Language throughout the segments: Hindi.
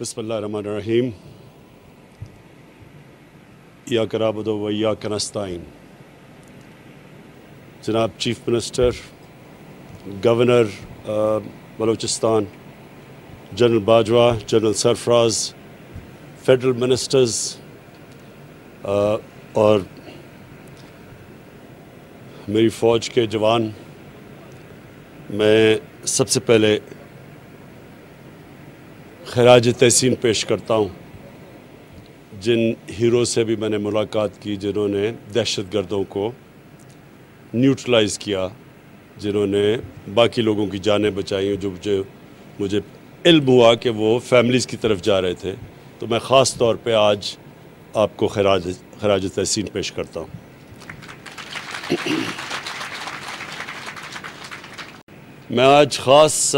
बसमीम या कराबद वैया कनस्ताइन जनाब chief minister governor Balochistan general Bajwa general Sarfaraz federal ministers और मेरी फ़ौज के जवान मैं सबसे पहले खराज तहसीन पेश करता हूँ। जिन हीरो से भी मैंने मुलाकात की, जिन्होंने दहशत गर्दों को न्यूट्रलाइज़ किया, जिन्होंने बाकी लोगों की जानें बचाई, जो मुझे मुझे इल्म हुआ कि वो फैमिलीज़ की तरफ़ जा रहे थे। तो मैं ख़ास तौर पे आज आपको खराज खराज तहसीन पेश करता हूँ। मैं आज ख़ास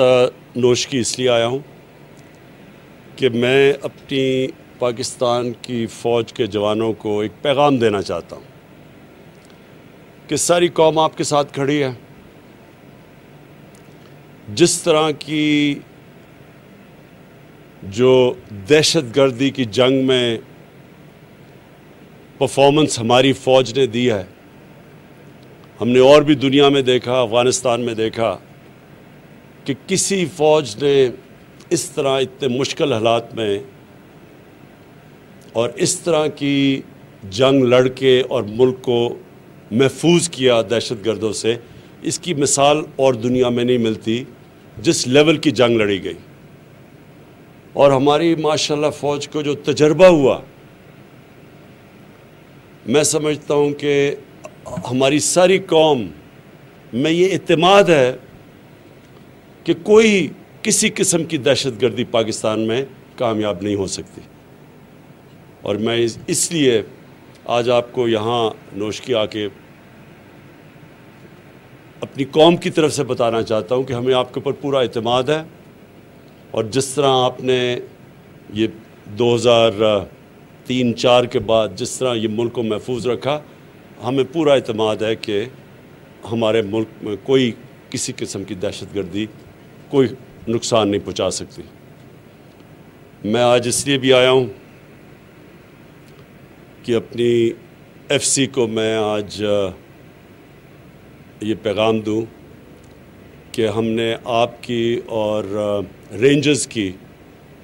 नोश की इसलिए आया हूँ कि मैं अपनी पाकिस्तान की फ़ौज के जवानों को एक पैगाम देना चाहता हूँ कि सारी कौम आपके साथ खड़ी है। जिस तरह की जो दहशत गर्दी की जंग में परफॉर्मेंस हमारी फ़ौज ने दी है, हमने और भी दुनिया में देखा, अफ़गानिस्तान में देखा कि किसी फ़ौज ने इस तरह इतने मुश्किल हालात में और इस तरह की जंग लड़ के और मुल्क को महफूज किया दहशत गर्दों से, इसकी मिसाल और दुनिया में नहीं मिलती जिस लेवल की जंग लड़ी गई। और हमारी माशाल्लाह फ़ौज को जो तजर्बा हुआ, मैं समझता हूँ कि हमारी सारी कौम में ये अतमाद है कि कोई किसी किस्म की दहशत गर्दी पाकिस्तान में कामयाब नहीं हो सकती। और मैं इसलिए आज आपको यहाँ नोश की आके अपनी कौम की तरफ़ से बताना चाहता हूँ कि हमें आपके ऊपर पूरा अतमाद है। और जिस तरह आपने ये 2003 चार के बाद जिस तरह ये मुल्क को महफूज रखा, हमें पूरा अतमाद है कि हमारे मुल्क में कोई किसी किस्म की दहशत गर्दी कोई नुकसान नहीं पहुँचा सकती। मैं आज इसलिए भी आया हूँ कि अपनी एफसी को मैं आज ये पैगाम दूँ कि हमने आपकी और रेंजर्स की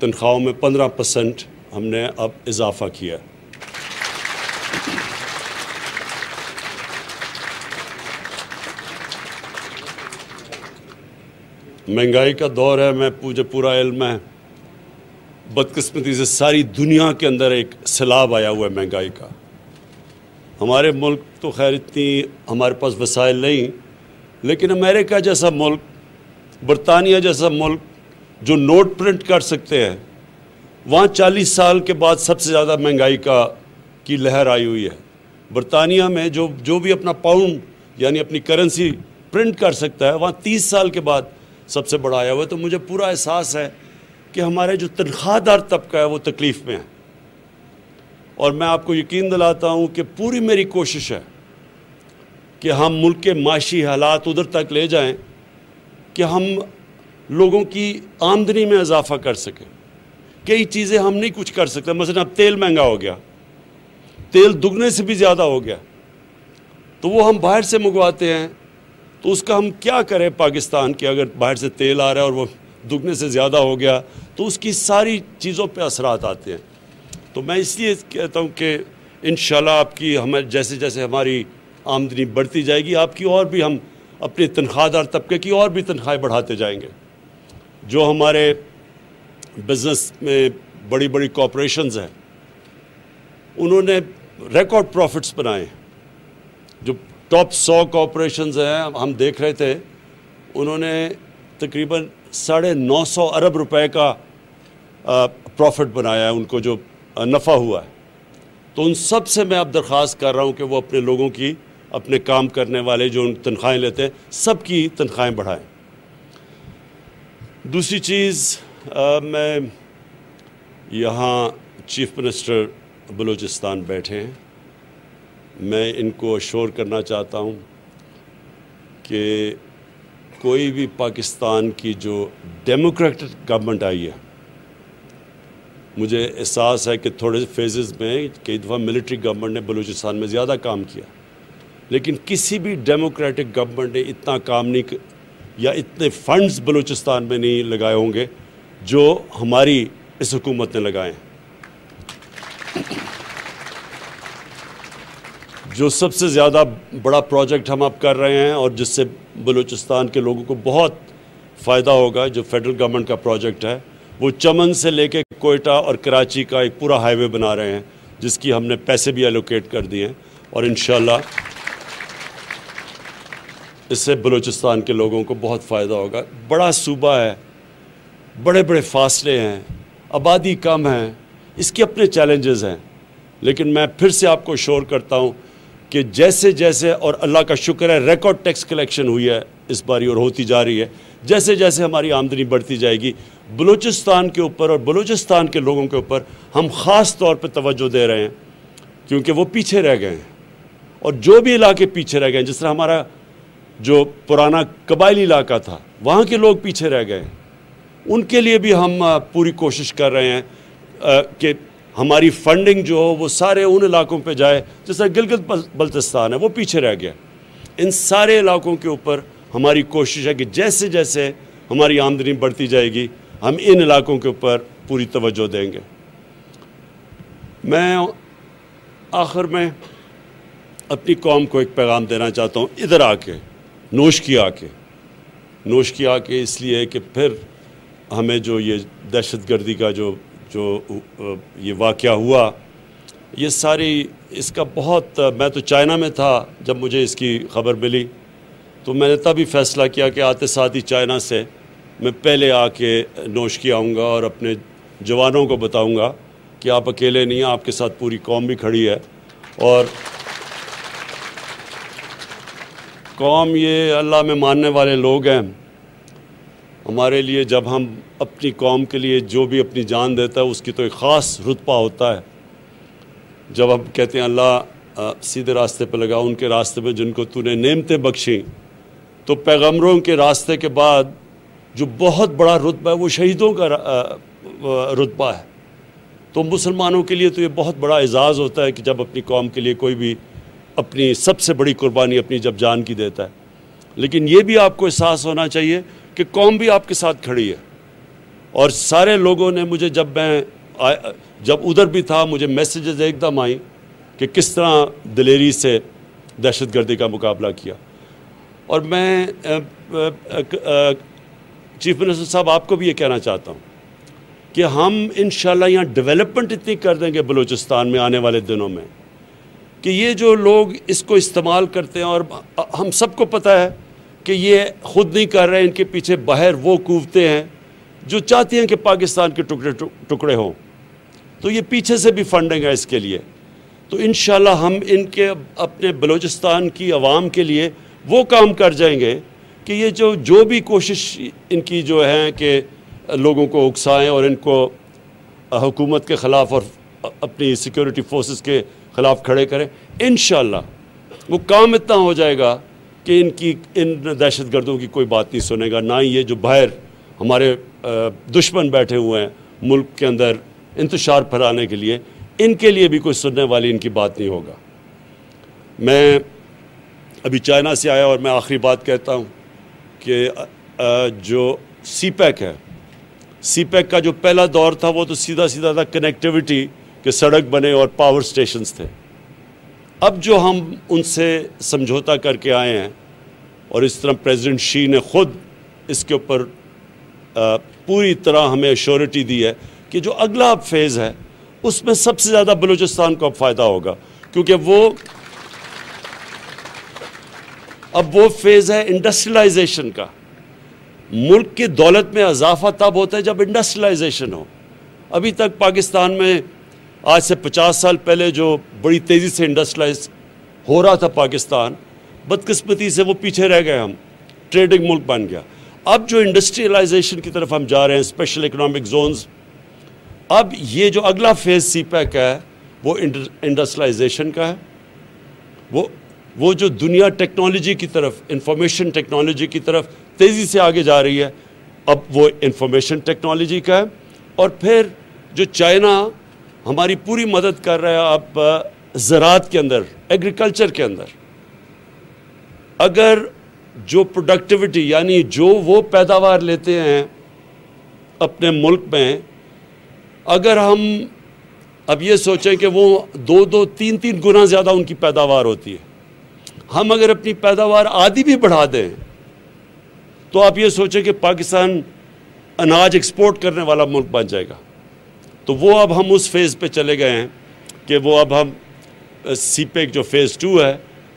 तनख्वाहों में पंद्रह परसेंट हमने अब इजाफ़ा किया। महँगाई का दौर है, मैं मुझे पूरा इल्म है। बदकस्मती से सारी दुनिया के अंदर एक सैलाब आया हुआ है महँगाई का। हमारे मुल्क तो खैर इतनी हमारे पास वसाइल नहीं, लेकिन अमेरिका जैसा मुल्क, बरतानिया जैसा मुल्क, जो नोट प्रिंट कर सकते हैं, वहाँ चालीस साल के बाद सबसे ज़्यादा महँगाई का, की लहर आई हुई है। बरतानिया में जो जो भी अपना पाउंड यानी अपनी करेंसी प्रिंट कर सकता है, वहाँ तीस साल के बाद सबसे बड़ा आया हुआ है तो मुझे पूरा एहसास है कि हमारे जो तनख्वाहदार तबका है, वो तकलीफ़ में है। और मैं आपको यकीन दिलाता हूँ कि पूरी मेरी कोशिश है कि हम मुल्क के माशी हालात उधर तक ले जाएँ, कि हम लोगों की आमदनी में इजाफा कर सकें। कई चीज़ें हम नहीं कुछ कर सकते। मसलन अब तेल महँगा हो गया, तेल दुगने से भी ज़्यादा हो गया तो वो हम बाहर से मंगवाते हैं तो उसका हम क्या करें पाकिस्तान के? अगर बाहर से तेल आ रहा है और वो दुगने से ज़्यादा हो गया तो उसकी सारी चीज़ों पे असरात आते हैं। तो मैं इसलिए कहता हूँ कि इन आपकी हमें जैसे जैसे हमारी आमदनी बढ़ती जाएगी, आपकी और भी हम अपने तनख्वाहदार तबके की और भी तनख्वाहें बढ़ाते जाएँगे। जो हमारे बिज़नेस में बड़ी बड़ी कॉरपोरेशंस हैं, उन्होंने रिकॉर्ड प्रॉफिट्स बनाए जो टॉप सौ कॉरपोरेशन हैं हम देख रहे थे, उन्होंने तकरीबन साढ़े नौ सौ अरब रुपए का प्रॉफिट बनाया है उनको जो नफ़ा हुआ है। तो उन सबसे मैं अब दरख्वास्त कर रहा हूँ कि वो अपने लोगों की, अपने काम करने वाले जो उन तनख्वाहें लेते हैं सब की तनख्वाहें बढ़ाएँ। दूसरी चीज़ मैं यहाँ चीफ मिनिस्टर बलूचिस्तान बैठे हैं। मैं इनको अशोर करना चाहता हूँ कि कोई भी पाकिस्तान की जो डेमोक्रेटिक गवर्नमेंट आई है, मुझे एहसास है कि थोड़े से फेजेस में कई दफ़ा मिलिट्री गवर्नमेंट ने बलूचिस्तान में ज़्यादा काम किया। लेकिन किसी भी डेमोक्रेटिक गवर्नमेंट ने इतना काम नहीं या इतने फंड्स बलूचिस्तान में नहीं लगाए होंगे जो हमारी इस हुकूमत ने लगाए हैं। जो सबसे ज़्यादा बड़ा प्रोजेक्ट हम अब कर रहे हैं और जिससे बलूचिस्तान के लोगों को बहुत फ़ायदा होगा, जो फेडरल गवर्नमेंट का प्रोजेक्ट है, वो चमन से लेके कोयटा और कराची का एक पूरा हाईवे बना रहे हैं, जिसकी हमने पैसे भी एलोकेट कर दिए हैं और इन इससे बलूचिस्तान के लोगों को बहुत फ़ायदा होगा। बड़ा सूबा है बड़े बड़े फासले हैं, आबादी कम है, इसके अपने चैलेंजेस हैं, लेकिन मैं फिर से आपको शोर करता हूँ कि जैसे जैसे, और अल्लाह का शुक्र है रिकॉर्ड टैक्स कलेक्शन हुई है, इस बारी और होती जा रही है। जैसे जैसे हमारी आमदनी बढ़ती जाएगी, बलूचिस्तान के ऊपर और बलूचिस्तान के लोगों के ऊपर हम ख़ास तौर पर तवज्जो दे रहे हैं, क्योंकि वो पीछे रह गए हैं। और जो भी इलाके पीछे रह गए जिस तरह हमारा जो पुराना कबायली इलाका था, वहाँ के लोग पीछे रह गए उनके लिए भी हम पूरी कोशिश कर रहे हैं कि हमारी फंडिंग जो हो, वो सारे उन इलाकों पे जाए जैसा गिलगित बल्तिस्तान है, वो पीछे रह गया। इन सारे इलाकों के ऊपर हमारी कोशिश है कि जैसे जैसे हमारी आमदनी बढ़ती जाएगी, हम इन इलाकों के ऊपर पूरी तवज्जो देंगे। मैं आखिर में अपनी कौम को एक पैगाम देना चाहता हूँ, इधर आके नोश की आके। नोश की आके इसलिए कि फिर हमें जो ये दहशत गर्दी का जो जो ये वाक़ हुआ, ये सारी, इसका बहुत मैं तो चाइना में था जब मुझे इसकी खबर मिली। तो मैंने तभी फैसला किया कि आते साथ ही चाइना से मैं पहले आके नोश की आऊँगा और अपने जवानों को बताऊँगा कि आप अकेले नहीं हैं, आपके साथ पूरी कौम भी खड़ी है। और कौम ये अल्लाह में मानने वाले लोग हैं। हमारे लिए जब हम अपनी कौम के लिए जो भी अपनी जान देता है, उसकी तो एक ख़ास रुतबा होता है। जब हम कहते हैं, अल्लाह सीधे रास्ते पर लगा, उनके रास्ते में जिनको तूने नेमतें बख्शी तो पैगम्बरों के रास्ते के बाद जो बहुत बड़ा रुतबा है, वो शहीदों का रुतबा है। तो मुसलमानों के लिए तो ये बहुत बड़ा एजाज़ होता है कि जब अपनी कौम के लिए कोई भी अपनी सबसे बड़ी कुर्बानी अपनी जब जान की देता है। लेकिन ये भी आपको एहसास होना चाहिए कि कौम भी आपके साथ खड़ी है। और सारे लोगों ने मुझे जब मैं जब उधर भी था, मुझे मैसेजेस एकदम आई कि किस तरह दिलेरी से दहशत गर्दी का मुकाबला किया। और मैं चीफ मिनिस्टर साहब, आपको भी ये कहना चाहता हूँ कि हम इन यहाँ डेवलपमेंट इतनी कर देंगे बलूचिस्तान में आने वाले दिनों में कि ये जो लोग इसको इस्तेमाल करते हैं और हम सबको पता है कि ये खुद नहीं कर रहे, इनके पीछे बाहर वो कूदते हैं जो चाहती हैं कि पाकिस्तान के टुकड़े टुकड़े हों। तो ये पीछे से भी फंडिंग है इसके लिए। तो इन हम इनके अपने बलूचिस्तान की आवाम के लिए वो काम कर जाएँगे कि ये जो जो भी कोशिश इनकी जो है कि लोगों को उकसाएँ और इनको हुकूमत के ख़िलाफ़ और अपनी सिक्योरिटी फोर्सेस के ख़िलाफ़ खड़े करें। इन वो काम इतना हो जाएगा कि इनकी, इन दहशत गर्दों की कोई बात नहीं सुनेगा, ना ही ये जो बाहर हमारे दुश्मन बैठे हुए हैं मुल्क के अंदर इंतशार फैलाने के लिए, इनके लिए भी कोई सुनने वाली इनकी बात नहीं होगा। मैं अभी चाइना से आया और मैं आखिरी बात कहता हूँ कि जो सी पैक है सी पैक का जो पहला दौर था वो तो सीधा सीधा था कनेक्टिविटी के सड़क बने और पावर स्टेशंस थे। अब जो हम उनसे समझौता करके आए हैं और इस तरह प्रेसिडेंट शी ने ख़ुद इसके ऊपर पूरी तरह हमें अश्योरिटी दी है कि जो अगला फ़ेज़ है, उसमें सबसे ज़्यादा बलूचिस्तान को अब फ़ायदा होगा। क्योंकि वो, अब वो फ़ेज़ है इंडस्ट्रियलाइजेशन का। मुल्क की दौलत में इजाफा तब होता है जब इंडस्ट्रियलाइजेशन हो। अभी तक पाकिस्तान में आज से 50 साल पहले जो बड़ी तेज़ी से इंडस्ट्रियलाइज हो रहा था पाकिस्तान, बदकस्मती से वो पीछे रह गए हम। ट्रेडिंग मुल्क बन गया। अब जो इंडस्ट्रियलाइजेशन की तरफ़ हम जा रहे हैं स्पेशल इकोनॉमिक जोन्स अब ये जो अगला फ़ेज़ सी पैक है, वो इंडस्ट्रियलाइजेशन का है। वो वो जो दुनिया टेक्नोलॉजी की तरफ़ इंफॉर्मेशन टेक्नोलॉजी की तरफ़ तेज़ी से आगे जा रही है, अब वो इंफॉर्मेशन टेक्नोलॉजी का है। और फिर जो चाइना हमारी पूरी मदद कर रहा है आप ज़रात के अंदर, एग्रीकल्चर के अंदर। अगर जो प्रोडक्टिविटी यानी जो वो पैदावार लेते हैं अपने मुल्क में, अगर हम अब ये सोचें कि वो दो दो, तीन तीन गुना ज़्यादा उनकी पैदावार होती है। हम अगर अपनी पैदावार आदि भी बढ़ा दें तो आप ये सोचें कि पाकिस्तान अनाज एक्सपोर्ट करने वाला मुल्क बन जाएगा। तो वो अब हम उस फ़ेज़ पे चले गए हैं कि वो अब हम सी पेक जो फ़ेज़ टू है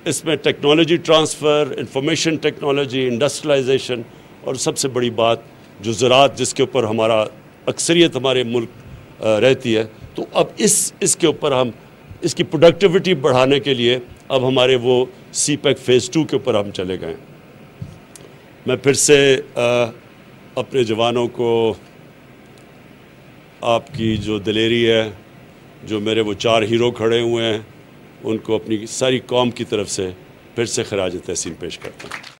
इसमें technology transfer information technology industrialization और सबसे बड़ी बात जो ज़रात जिसके ऊपर हमारा अक्सरियत हमारे मुल्क रहती है। तो अब इस इसके ऊपर हम इसकी प्रोडक्टिविटी बढ़ाने के लिए अब हमारे वो सी पैक फ़ेज़ टू के ऊपर हम चले गए मैं फिर से आ, अपने जवानों को आपकी जो दिलेरी है, जो मेरे वो चार हीरो खड़े हुए हैं, उनको अपनी सारी कौम की तरफ़ से फिर से खराज तहसीन पेश करता हूँ।